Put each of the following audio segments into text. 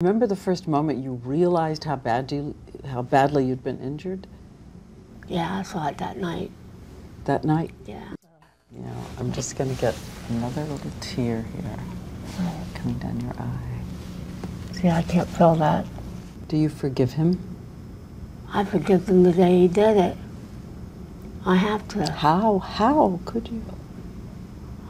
Remember the first moment you realized how bad you, how badly you'd been injured? Yeah, I saw it that night. That night? Yeah. Yeah. I'm just going to get another little tear here coming down your eye. See, I can't feel that. Do you forgive him? I forgive him the day he did it. I have to. How? How could you?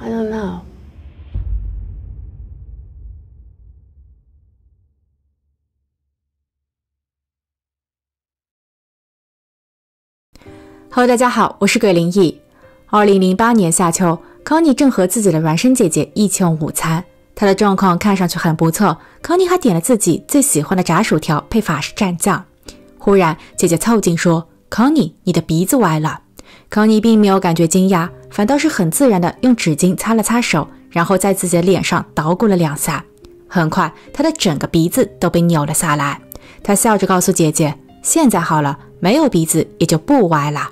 I don't know. Hello，大家好，我是鬼灵异。二零零八年夏秋，康妮正和自己的孪生姐姐一起用午餐，她的状况看上去很不错。康妮还点了自己最喜欢的炸薯条配法式蘸酱。忽然，姐姐凑近说：“康妮，你的鼻子歪了。”康妮并没有感觉惊讶，反倒是很自然的用纸巾擦了擦手，然后在自己的脸上捣鼓了两下。很快，她的整个鼻子都被扭了下来。她笑着告诉姐姐：“现在好了，没有鼻子也就不歪了。”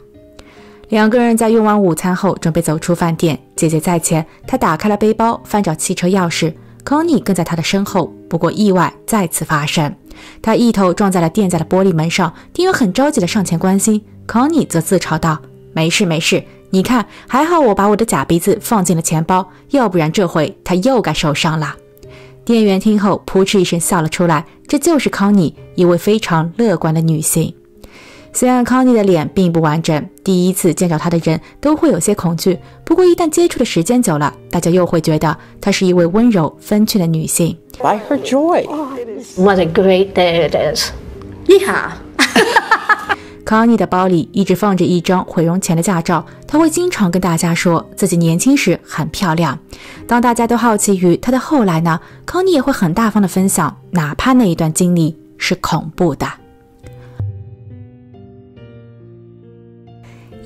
两个人在用完午餐后，准备走出饭店。姐姐在前，她打开了背包，翻找汽车钥匙。康妮跟在她的身后。不过意外再次发生，她一头撞在了店家的玻璃门上。店员很着急的上前关心，康妮则自嘲道：“没事没事，你看，还好我把我的假鼻子放进了钱包，要不然这回他又该受伤了。”店员听后扑哧一声笑了出来，这就是康妮，一位非常乐观的女性。虽然康妮的脸并不完整，第一次见到她的人都会有些恐惧。不过一旦接触的时间久了，大家又会觉得她是一位温柔风趣的女性。By her joy. What a great day it is. Yeah. 康妮的包里一直放着一张毁容前的驾照，她会经常跟大家说自己年轻时很漂亮。当大家都好奇于她的后来呢，康妮也会很大方的分享，哪怕那一段经历是恐怖的。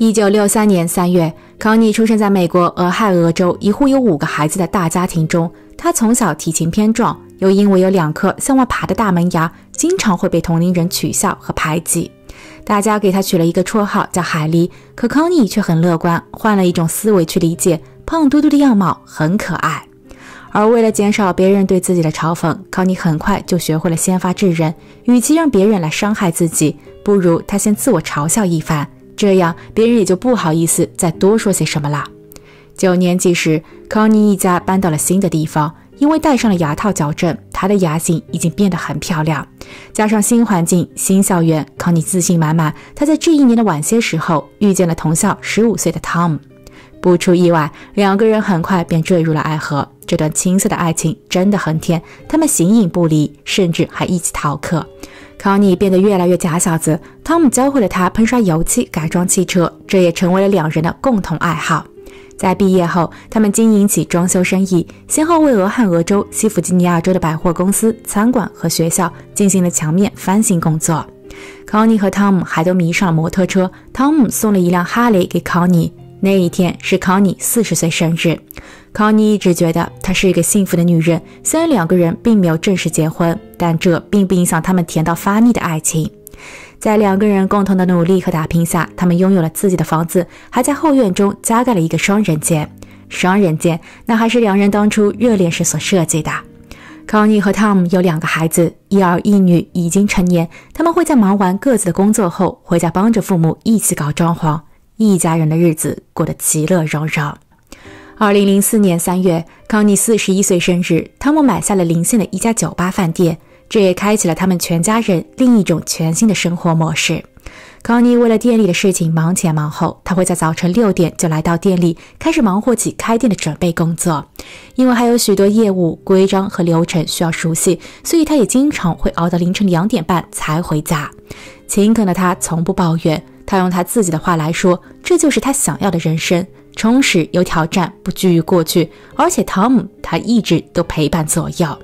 一九六三年三月，康妮出生在美国俄亥俄州一户有五个孩子的大家庭中。她从小体型偏壮，又因为有两颗向外爬的大门牙，经常会被同龄人取笑和排挤。大家给她取了一个绰号叫海狸，可康妮却很乐观，换了一种思维去理解，胖嘟嘟的样貌很可爱。而为了减少别人对自己的嘲讽，康妮很快就学会了先发制人。与其让别人来伤害自己，不如她先自我嘲笑一番。这样，别人也就不好意思再多说些什么了。九年级时，康妮一家搬到了新的地方，因为戴上了牙套矫正，她的牙型已经变得很漂亮。加上新环境、新校园，康妮自信满满。她在这一年的晚些时候遇见了同校十五岁的 Tom，不出意外，两个人很快便坠入了爱河。这段青涩的爱情真的很甜，他们形影不离，甚至还一起逃课。康妮变得越来越假小子，汤姆教会了他喷刷油漆、改装汽车，这也成为了两人的共同爱好。在毕业后，他们经营起装修生意，先后为俄亥俄州、西弗吉尼亚州的百货公司、餐馆和学校进行了墙面翻新工作。康妮和汤姆还都迷上了摩托车，汤姆送了一辆哈雷给康妮。那一天是康妮四十岁生日。康妮一直觉得她是一个幸福的女人，虽然两个人并没有正式结婚，但这并不影响他们甜到发腻的爱情。在两个人共同的努力和打拼下，他们拥有了自己的房子，还在后院中加盖了一个双人间。双人间那还是两人当初热恋时所设计的。康妮和汤姆有两个孩子，一儿一女，已经成年。他们会在忙完各自的工作后，回家帮着父母一起搞装潢，一家人的日子过得其乐融融。二零零四年三月，康妮四十一岁生日，汤姆买下了邻县的一家酒吧饭店，这也开启了他们全家人另一种全新的生活模式。康妮为了店里的事情忙前忙后，他会在早晨六点就来到店里，开始忙活起开店的准备工作。因为还有许多业务规章和流程需要熟悉，所以他也经常会熬到凌晨两点半才回家。勤恳的他从不抱怨，他用他自己的话来说，这就是他想要的人生。充实有挑战，不拘于过去，而且汤姆他一直都陪伴左右。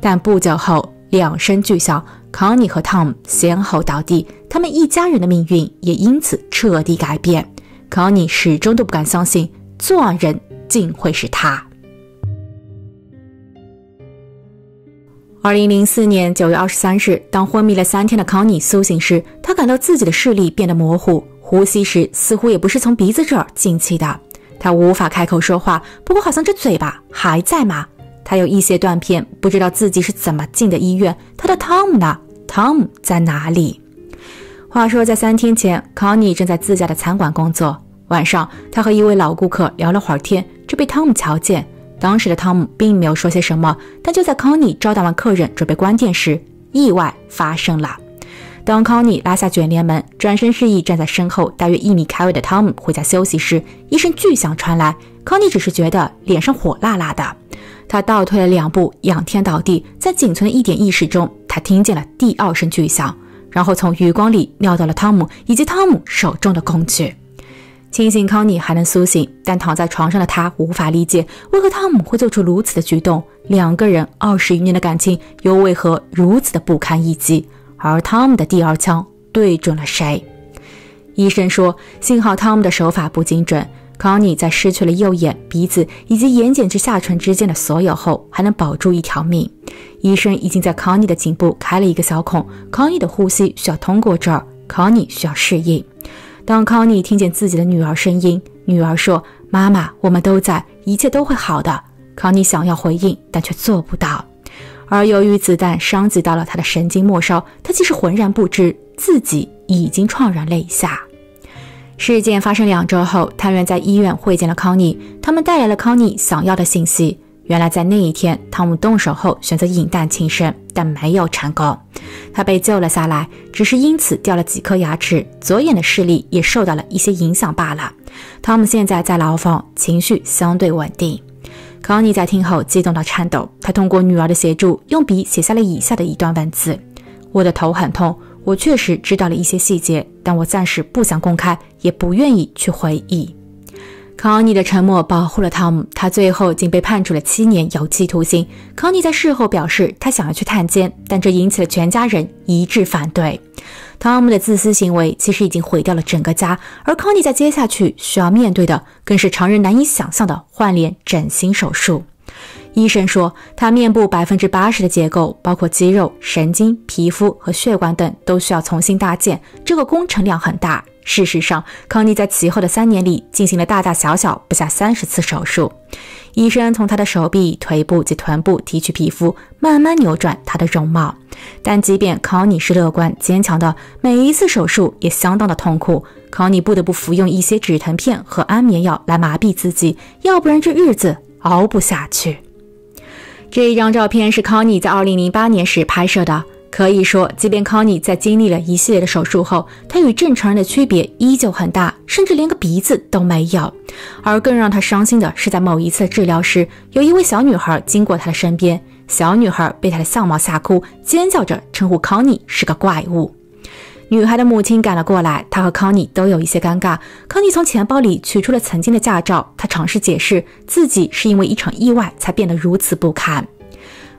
但不久后，两声巨响，康妮和汤姆先后倒地，他们一家人的命运也因此彻底改变。康妮始终都不敢相信，作案人竟会是他。二零零四年九月二十三日，当昏迷了三天的康妮苏醒时，她感到自己的视力变得模糊。呼吸时似乎也不是从鼻子这儿进气的，他无法开口说话。不过好像这嘴巴还在嘛。他有一些断片，不知道自己是怎么进的医院。他的汤姆呢？汤姆在哪里？话说，在三天前，康妮正在自家的餐馆工作。晚上，他和一位老顾客聊了会儿天，就被汤姆瞧见。当时的汤姆并没有说些什么，但就在康妮招待完客人，准备关店时，意外发生了。当康妮拉下卷帘门，转身示意站在身后大约一米开外的汤姆回家休息时，一声巨响传来。康妮只是觉得脸上火辣辣的，她倒退了两步，仰天倒地。在仅存的一点意识中，她听见了第二声巨响，然后从余光里瞄到了汤姆以及汤姆手中的工具。清醒康妮还能苏醒，但躺在床上的他无法理解为何汤姆会做出如此的举动。两个人二十余年的感情又为何如此的不堪一击？而汤姆的第二枪对准了谁？医生说，幸好汤姆的手法不精准。康妮在失去了右眼、鼻子以及眼睑至下唇之间的所有后，还能保住一条命。医生已经在康妮的颈部开了一个小孔，康妮的呼吸需要通过这儿。康妮需要适应。当康妮听见自己的女儿声音，女儿说：“妈妈，我们都在，一切都会好的。”康妮想要回应，但却做不到。而由于子弹伤及到了他的神经末梢，他其实浑然不知自己已经怆然泪下。事件发生两周后，探员在医院会见了康妮，他们带来了康妮想要的信息。原来在那一天，汤姆动手后选择引弹轻生，但没有成功。他被救了下来，只是因此掉了几颗牙齿，左眼的视力也受到了一些影响罢了。汤姆现在在牢房，情绪相对稳定。康妮在听后激动到颤抖，她通过女儿的协助，用笔写下了以下的一段文字：“我的头很痛，我确实知道了一些细节，但我暂时不想公开，也不愿意去回忆。”康妮的沉默保护了汤姆，他最后竟被判处了七年有期徒刑。康妮在事后表示，他想要去探监，但这引起了全家人一致反对。汤姆的自私行为其实已经毁掉了整个家，而康妮在接下去需要面对的，更是常人难以想象的换脸整形手术。医生说，他面部百分之八十的结构，包括肌肉、神经、皮肤和血管等，都需要重新搭建，这个工程量很大。事实上，康妮在其后的三年里进行了大大小小不下三十次手术。医生从他的手臂、腿部及臀部提取皮肤，慢慢扭转他的容貌。但即便康妮是乐观坚强的，每一次手术也相当的痛苦。康妮不得不服用一些止疼片和安眠药来麻痹自己，要不然这日子熬不下去。这一张照片是康妮在2008年时拍摄的。可以说，即便康妮在经历了一系列的手术后，她与正常人的区别依旧很大，甚至连个鼻子都没有。而更让她伤心的是，在某一次治疗时，有一位小女孩经过她的身边，小女孩被她的相貌吓哭，尖叫着称呼康妮是个怪物。女孩的母亲赶了过来，她和康妮都有一些尴尬。康妮从钱包里取出了曾经的驾照，她尝试解释自己是因为一场意外才变得如此不堪。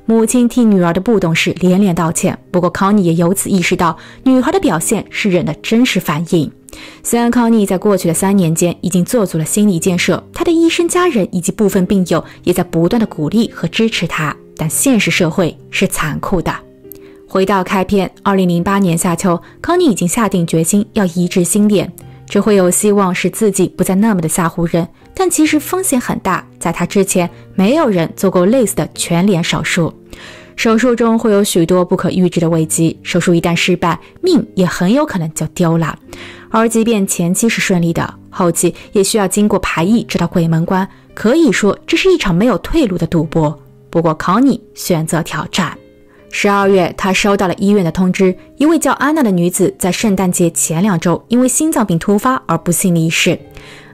母亲替女儿的不懂事连连道歉，不过康妮也由此意识到，女孩的表现是人的真实反应。虽然康妮在过去的三年间已经做足了心理建设，她的医生、家人以及部分病友也在不断的鼓励和支持她，但现实社会是残酷的。回到开篇，二零零八年夏秋，康妮已经下定决心要移植心脸，这会有希望使自己不再那么的吓唬人。但其实风险很大，在他之前，没有人做过类似的全脸手术。手术中会有许多不可预知的危机，手术一旦失败，命也很有可能就丢了。而即便前期是顺利的，后期也需要经过排异这道鬼门关。可以说，这是一场没有退路的赌博。不过，康妮选择挑战。十二月，他收到了医院的通知，一位叫安娜的女子在圣诞节前两周因为心脏病突发而不幸离世。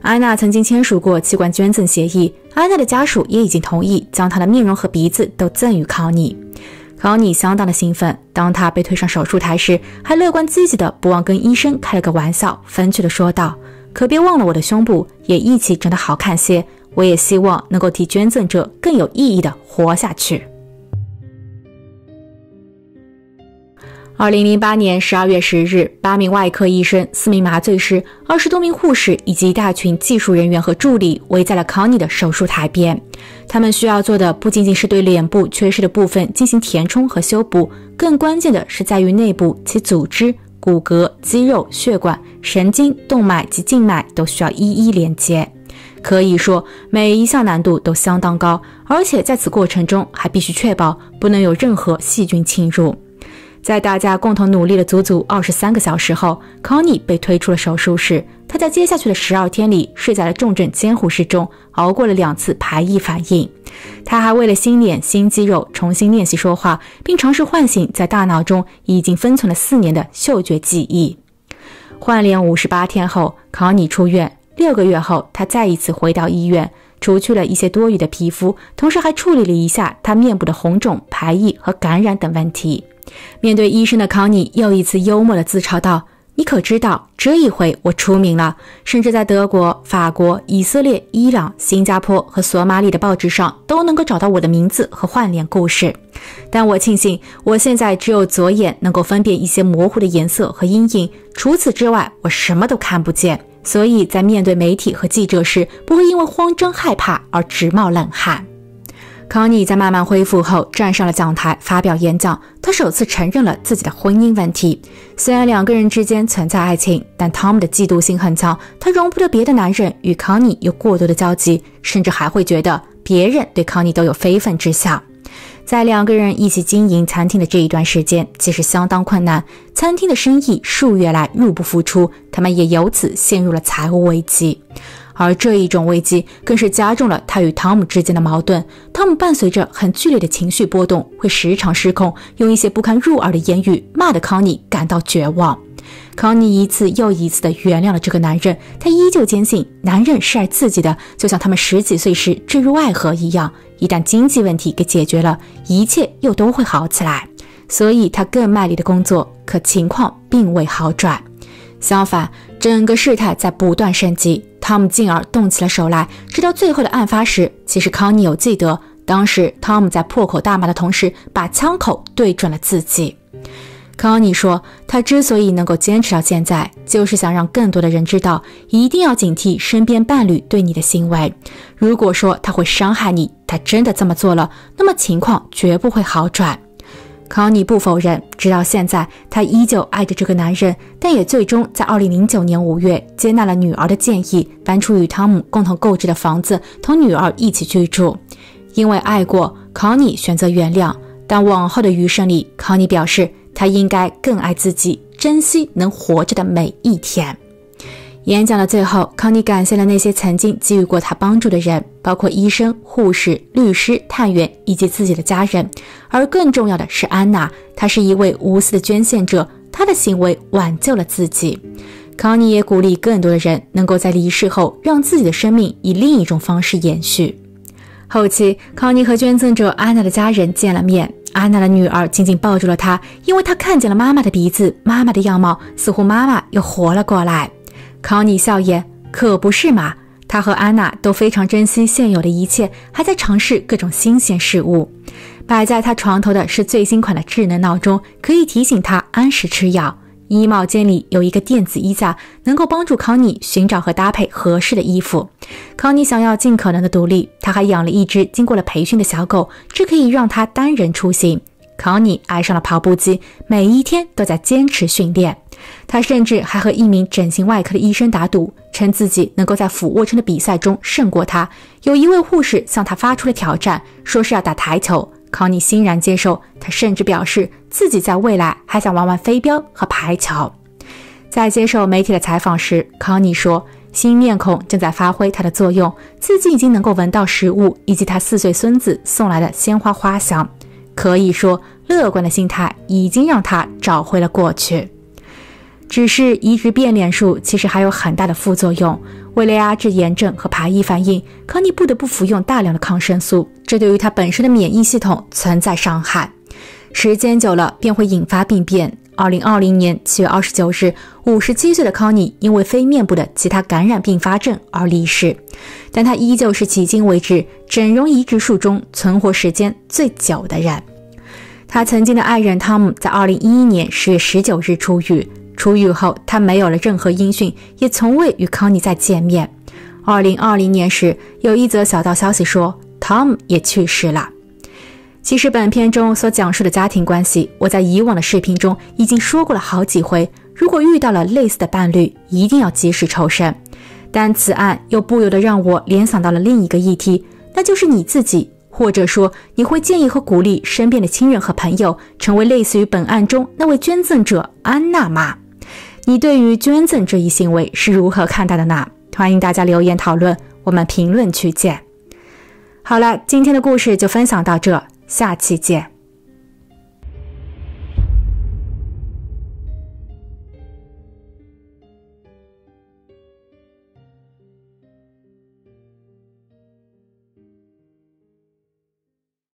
安娜曾经签署过器官捐赠协议，安娜的家属也已经同意将她的面容和鼻子都赠予康妮。康妮相当的兴奋，当她被推上手术台时，还乐观积极的不忘跟医生开了个玩笑，风趣的说道：“可别忘了我的胸部也一起长得好看些，我也希望能够替捐赠者更有意义的活下去。”二零零八年十二月十日，八名外科医生、四名麻醉师、二十多名护士以及一大群技术人员和助理围在了康妮的手术台边。他们需要做的不仅仅是对脸部缺失的部分进行填充和修补，更关键的是在于内部其组织、骨骼、肌肉、血管、神经、动脉及静脉都需要一一连接。可以说每一项难度都相当高，而且在此过程中还必须确保不能有任何细菌侵入。在大家共同努力了足足二十三个小时后，Connie 被推出了手术室。他在接下去的十二天里睡在了重症监护室中，熬过了两次排异反应。他还为了新脸、新肌肉重新练习说话，并尝试唤醒在大脑中已经封存了四年的嗅觉记忆。换脸五十八天后，Connie 出院。六个月后，他再一次回到医院，除去了一些多余的皮肤，同时还处理了一下他面部的红肿、排异和感染等问题。面对医生的康妮又一次幽默地自嘲道：“你可知道，这一回我出名了，甚至在德国、法国、以色列、伊朗、新加坡和索马里的报纸上都能够找到我的名字和换脸故事。但我庆幸，我现在只有左眼能够分辨一些模糊的颜色和阴影，除此之外，我什么都看不见。所以在面对媒体和记者时，不会因为慌张害怕而直冒冷汗。”康妮在慢慢恢复后站上了讲台发表演讲。她首次承认了自己的婚姻问题。虽然两个人之间存在爱情，但汤姆的嫉妒心很强，他容不得别的男人与康妮有过多的交集，甚至还会觉得别人对康妮都有非分之想。在两个人一起经营餐厅的这一段时间，其实相当困难，餐厅的生意数月来入不敷出，他们也由此陷入了财务危机。而这一种危机更是加重了他与汤姆之间的矛盾。汤姆伴随着很剧烈的情绪波动，会时常失控，用一些不堪入耳的言语骂得康妮感到绝望。康妮一次又一次地原谅了这个男人，他依旧坚信男人是爱自己的，就像他们十几岁时坠入爱河一样。一旦经济问题给解决了，一切又都会好起来。所以他更卖力的工作，可情况并未好转。相反，整个事态在不断升级。汤姆进而动起了手来。直到最后的案发时，其实康妮有记得，当时汤姆在破口大骂的同时，把枪口对准了自己。康妮说，他之所以能够坚持到现在，就是想让更多的人知道，一定要警惕身边伴侣对你的行为。如果说他会伤害你，他真的这么做了，那么情况绝不会好转。康妮不否认，直到现在，她依旧爱着这个男人，但也最终在2009年5月接纳了女儿的建议，搬出与汤姆共同购置的房子，同女儿一起居住。因为爱过，康妮选择原谅，但往后的余生里，康妮表示，她应该更爱自己，珍惜能活着的每一天。演讲的最后，康妮感谢了那些曾经给予过她帮助的人，包括医生、护士、律师、探员以及自己的家人。而更重要的是安娜，她是一位无私的捐献者，她的行为挽救了自己。康妮也鼓励更多的人能够在离世后，让自己的生命以另一种方式延续。后期，康妮和捐赠者安娜的家人见了面，安娜的女儿紧紧抱住了她，因为她看见了妈妈的鼻子，妈妈的样貌，似乎妈妈又活了过来。康妮笑言：“可不是嘛，他和安娜都非常珍惜现有的一切，还在尝试各种新鲜事物。摆在他床头的是最新款的智能闹钟，可以提醒他按时吃药。衣帽间里有一个电子衣架，能够帮助康妮寻找和搭配合适的衣服。康妮想要尽可能的独立，他还养了一只经过了培训的小狗，这可以让他单人出行。康妮爱上了跑步机，每一天都在坚持训练。”他甚至还和一名整形外科的医生打赌，称自己能够在俯卧撑的比赛中胜过他。有一位护士向他发出了挑战，说是要打台球。康妮欣然接受。他甚至表示自己在未来还想玩玩飞镖和排球。在接受媒体的采访时，康妮说：“新面孔正在发挥它的作用，自己已经能够闻到食物以及他四岁孙子送来的鲜花花香。可以说，乐观的心态已经让他找回了过去。”只是移植变脸术其实还有很大的副作用。为了压制炎症和排异反应，康妮不得不服用大量的抗生素，这对于她本身的免疫系统存在伤害。时间久了便会引发病变。二零二零年七月二十九日，五十七岁的康妮因为非面部的其他感染并发症而离世，但她依旧是迄今为止整容移植术中存活时间最久的人。她曾经的爱人汤姆在二零一一年十月十九日出狱。出狱后，他没有了任何音讯，也从未与康妮再见面。二零二零年时，有一则小道消息说，Tom 也去世了。其实，本片中所讲述的家庭关系，我在以往的视频中已经说过了好几回。如果遇到了类似的伴侣，一定要及时抽身。但此案又不由得让我联想到了另一个议题，那就是你自己，或者说你会建议和鼓励身边的亲人和朋友成为类似于本案中那位捐赠者安娜吗？你对于捐赠这一行为是如何看待的呢？欢迎大家留言讨论，我们评论区见。好了，今天的故事就分享到这，下期见。